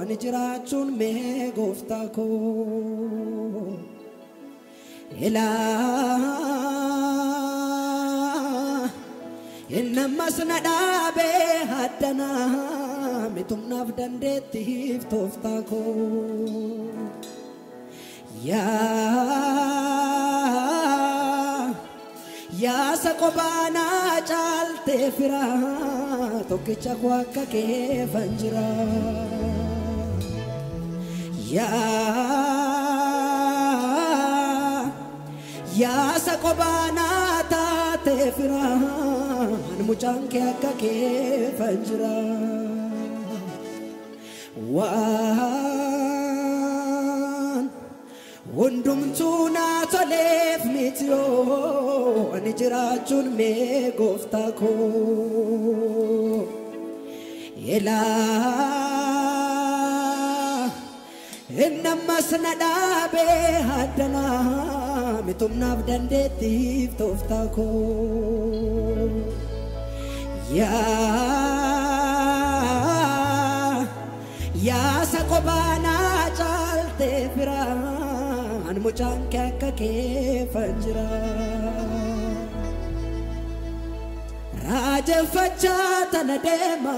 ani jiraachuun mee gooftaa koo ilaa innammas na dhaabee haddanaa mitumnaaf dandeettiif tooftaa koo yaa yaasa qobaanaa caaltee firaa tokkicha koo akka keefan yaa yaasa qobaanaa taatee firaa mucaan kee akka keefan jira ወንዱም ቱና ቶሌፍ ሚትዮ ንጅራቹን ሜ ጎፍታኮ የላ እነማስ ነዳቤ ሀደና ሚቱምናፍ ደንዴቲፍ ቶፍታኮ ያ ያሰቆባና ጫንቀቀቄ ፈንጅራ raajeffachaa na deema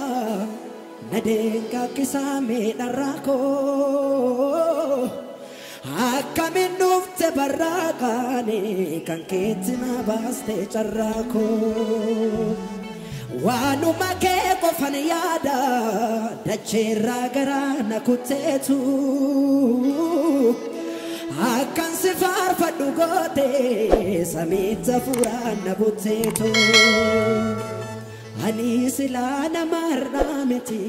nadeen gaakkisaa miidharraa koo akkamin dhufte barraa qaane kan keetti na baste charako. koo waanuma kee qofan yaada dacheerraa garaa na akkan si faarfadhu goote samiitti hafuuraan na butteetu ani silaa namarraa miti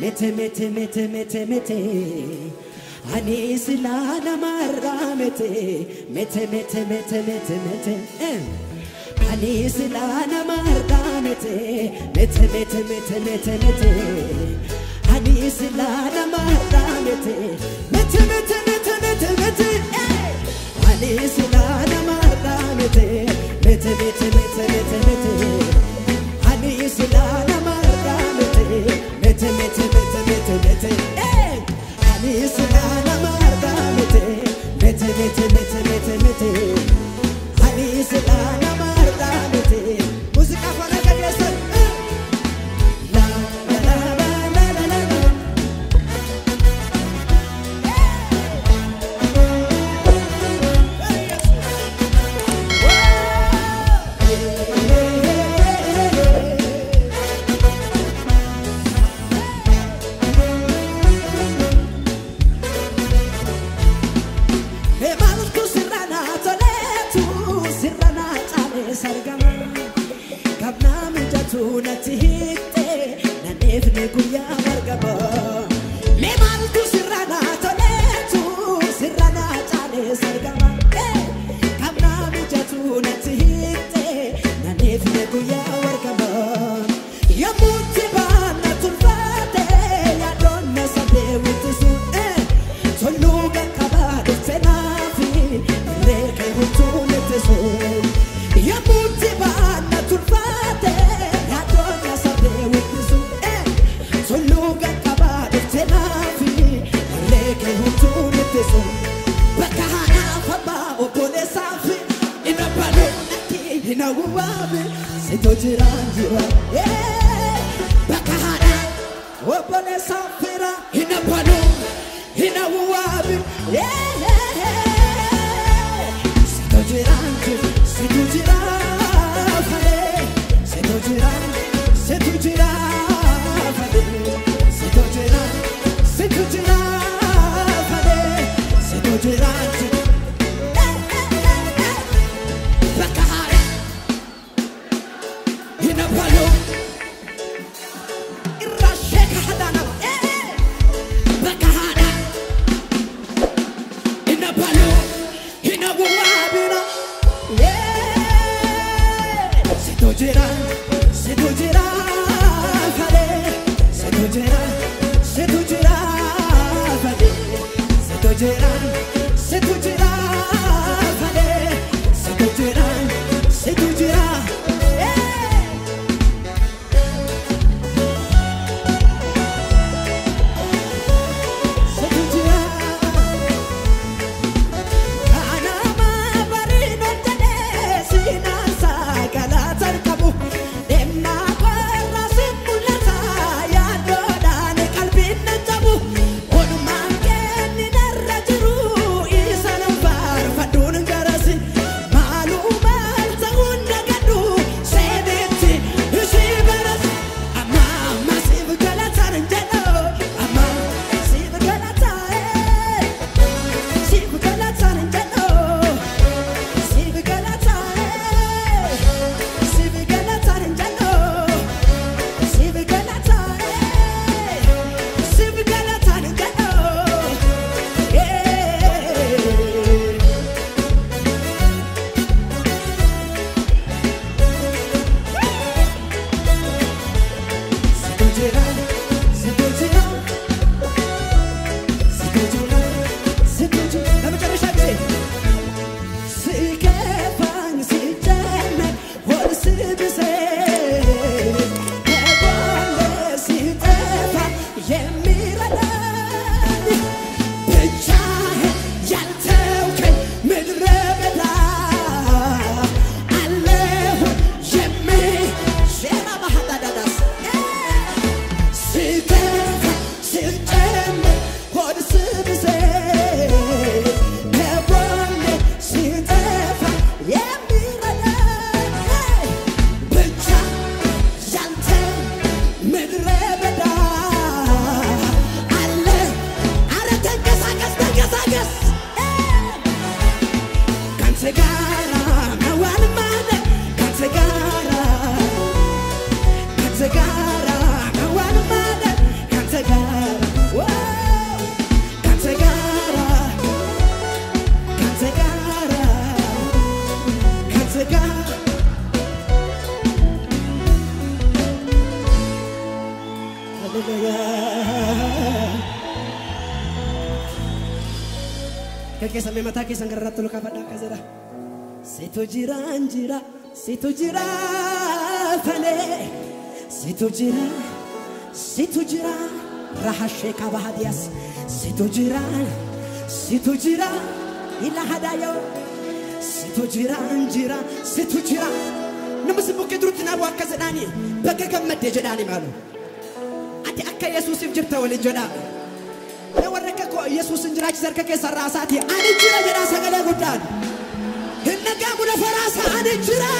miti miti miti miti miti ani silaa namarraa miti miti miti miti miti eh. ani silaa namarraa miti miti miti miti miti miti ani silaa namarraa miti miti miti Hadi Sulana wabi girang, to jira jira Yeah Bakahane Opone safira Hina panu Yeah. Se to Kakek mata ke sanggar ratul kapada kazara Situ jiran jira situ jira fane Situ jira situ jira rahashe kabahadias Situ jira situ jira ilahadayo Situ jiran jira situ jira Nama sebuah kedrutin aku akan sedani Bakal gammade jedani malu Mee warra akka koo yesuusin jiraachisa harka keessan raasaati ani jira jedhaa sagalee guddaan hin dhaga'amu lafa raasa ani jira